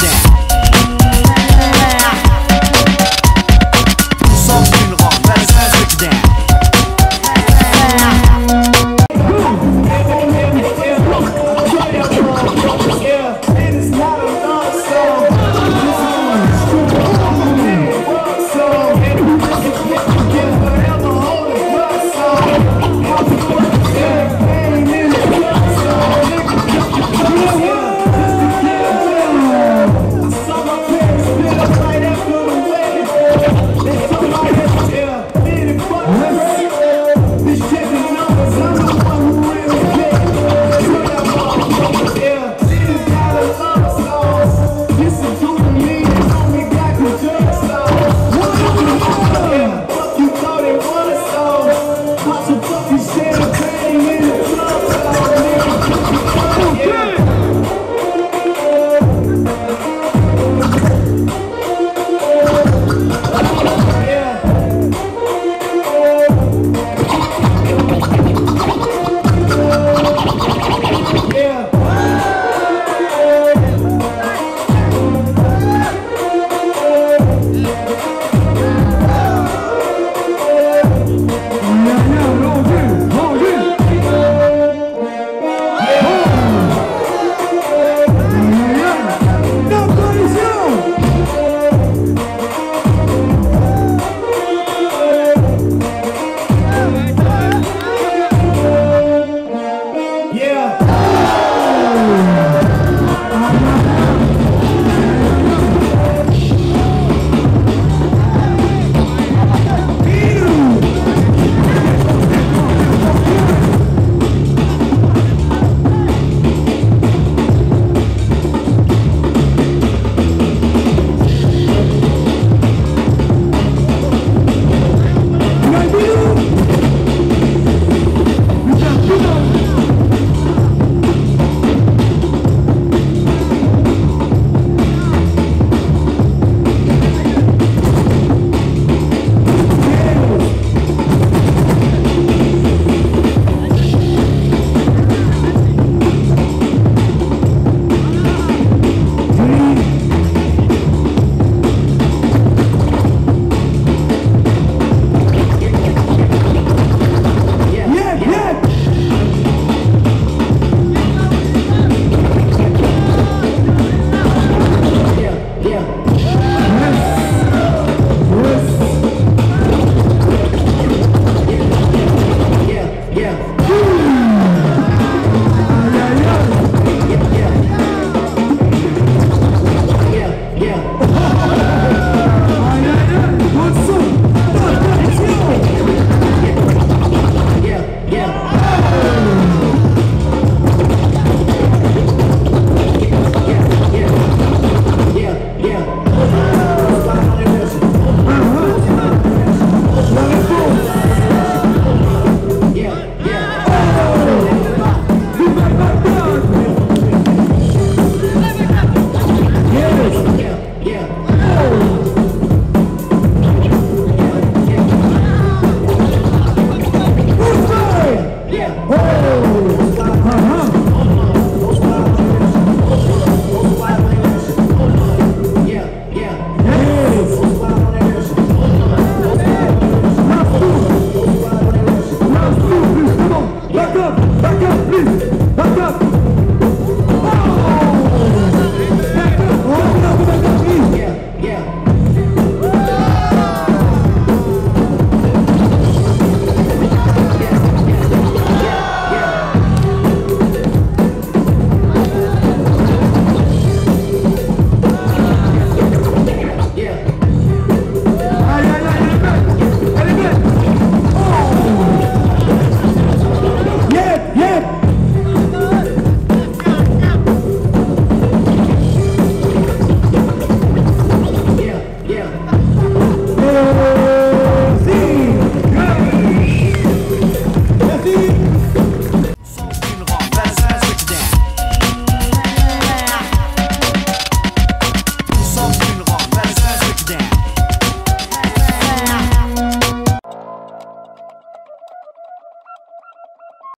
down.